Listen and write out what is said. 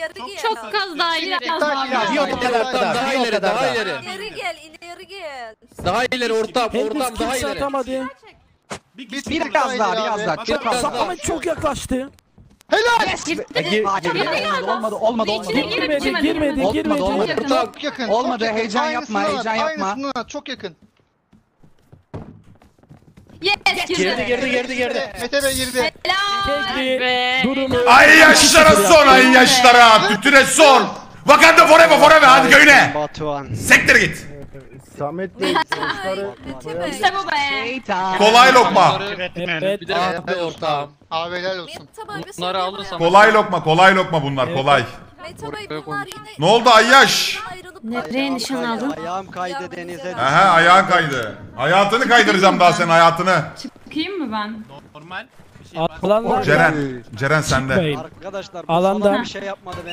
ileri gel. Çok az daha ileri yazmam ya, lazım. bir o kadar Daha, daha ileri, daha ileri. İleri gel, ileri gel. Daha ileri ortam, ortam daha ileri. atamadı. Bir, Biraz daha biraz daha. Çok az daha. Ama çok yaklaştı. E, gir- gir- Olmadı olmadı olmadı. Girmedi, girmedi, girmedi, Olmadı. Olmadı, yakın. heyecan yapma, heyecan yapma. Aynısını at, çok yakın. Yes Girdi, girdi. girdi, girdi. Mete Bey girdi. Helal. Be. durumu. Ay yaşlara son ay yaşlara. Tütüne son. Wakanda forever forever hadi köyüne. Batuhan. Sektir git. Samet Bey sonuçları. İşte bu be. Kolay lokma. Evet. Bir de be ortam. Abi helal olsun. Bunları alırsam-? Kolay lokma kolay lokma bunlar kolay. Mete Bey bunlar yine... Ne oldu Ayyaş? Nereye nişan aldın? Ayağım kaydı denize. Aha ayağın kaydı. Hayatını kaydıracağım daha senin hayatını. Çıkayım mı ben? normal. Alanlar Ceren. Ceren sende. Arkadaşlar bu salak bir şey yapmadı.